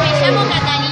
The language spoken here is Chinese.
me llamo Catalina.